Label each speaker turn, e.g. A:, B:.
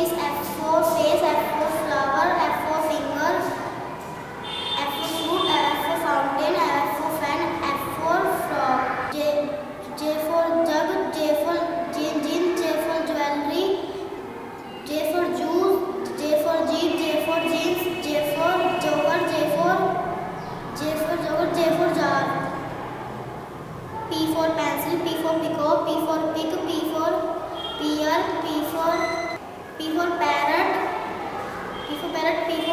A: is f4 help people.